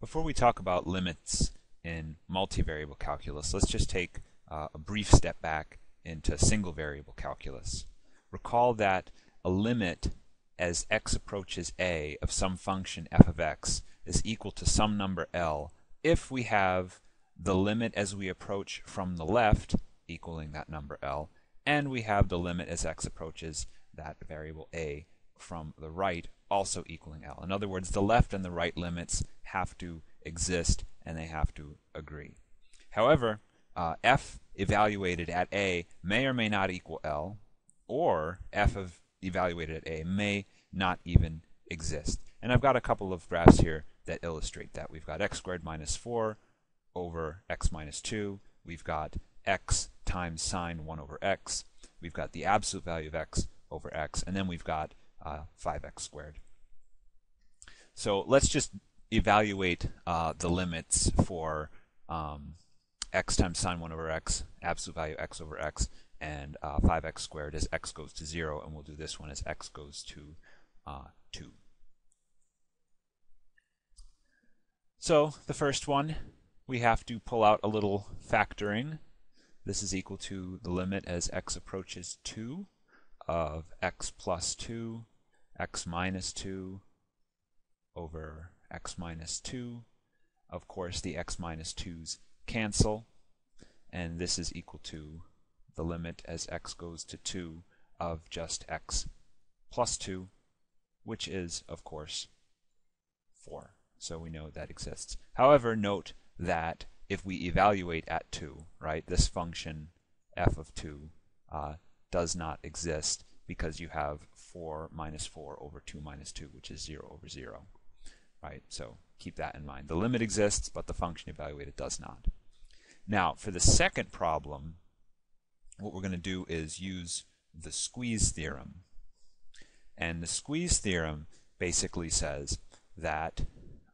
Before we talk about limits in multivariable calculus, let's just take uh, a brief step back into single variable calculus. Recall that a limit as x approaches a of some function f of x is equal to some number L if we have the limit as we approach from the left equaling that number L and we have the limit as x approaches that variable a from the right also equaling L. In other words, the left and the right limits have to exist and they have to agree. However, uh, f evaluated at a may or may not equal L, or f of evaluated at a may not even exist. And I've got a couple of graphs here that illustrate that. We've got x squared minus 4 over x minus 2. We've got x times sine 1 over x. We've got the absolute value of x over x. And then we've got uh, 5x squared. So let's just evaluate uh, the limits for um, x times sine 1 over x, absolute value x over x, and uh, 5x squared as x goes to 0, and we'll do this one as x goes to uh, 2. So the first one, we have to pull out a little factoring. This is equal to the limit as x approaches 2 of x plus 2, x minus 2 over x minus 2. Of course, the x minus 2's cancel, and this is equal to the limit as x goes to 2 of just x plus 2, which is, of course, 4. So we know that exists. However, note that if we evaluate at 2, right, this function f of 2 uh, does not exist because you have 4 minus 4 over 2 minus 2, which is 0 over 0 right? So keep that in mind. The limit exists, but the function evaluated does not. Now, for the second problem, what we're going to do is use the squeeze theorem. And the squeeze theorem basically says that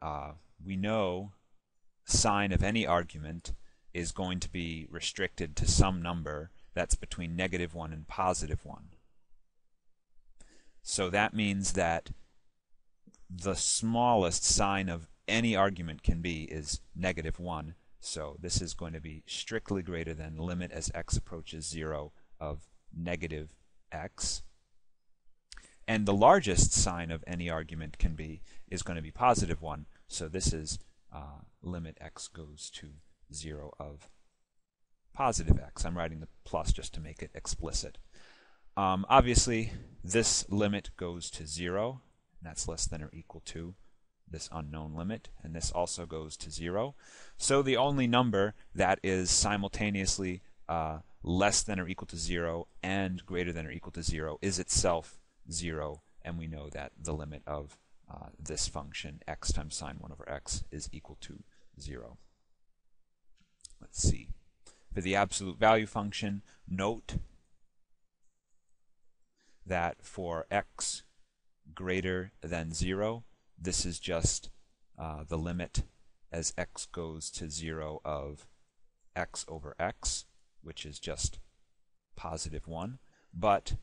uh, we know sine of any argument is going to be restricted to some number that's between negative 1 and positive 1. So that means that the smallest sine of any argument can be is negative 1. So this is going to be strictly greater than limit as x approaches 0 of negative x. And the largest sine of any argument can be is going to be positive 1. So this is uh, limit x goes to 0 of positive x. I'm writing the plus just to make it explicit. Um, obviously, this limit goes to 0 and that's less than or equal to this unknown limit, and this also goes to 0. So the only number that is simultaneously uh, less than or equal to 0 and greater than or equal to 0 is itself 0, and we know that the limit of uh, this function, x times sine 1 over x, is equal to 0. Let's see. For the absolute value function, note that for x greater than 0, this is just uh, the limit as x goes to 0 of x over x, which is just positive 1. But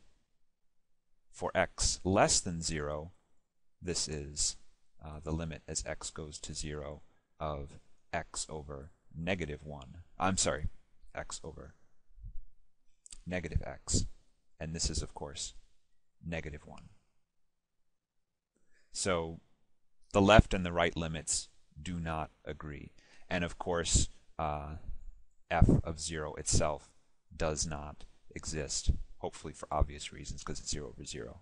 for x less than 0, this is uh, the limit as x goes to 0 of x over negative 1. I'm sorry, x over negative x. And this is, of course, negative 1. So the left and the right limits do not agree. And of course, uh, f of 0 itself does not exist, hopefully for obvious reasons, because it's 0 over 0.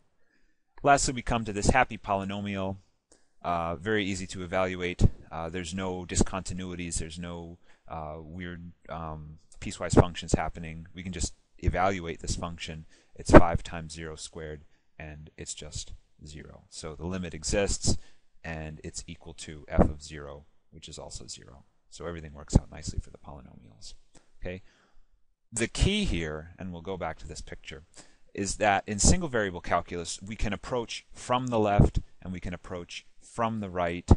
Lastly, we come to this happy polynomial. Uh, very easy to evaluate. Uh, there's no discontinuities. There's no uh, weird um, piecewise functions happening. We can just evaluate this function. It's 5 times 0 squared, and it's just 0. So the limit exists, and it's equal to f of 0, which is also 0. So everything works out nicely for the polynomials. Okay. The key here, and we'll go back to this picture, is that in single variable calculus, we can approach from the left and we can approach from the right.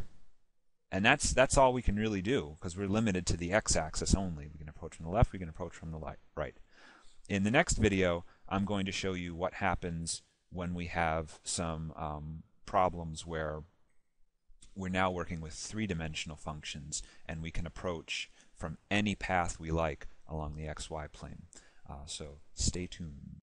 And that's that's all we can really do because we're limited to the x-axis only. We can approach from the left, we can approach from the right. In the next video, I'm going to show you what happens when we have some um, problems where we're now working with three-dimensional functions, and we can approach from any path we like along the xy plane. Uh, so stay tuned.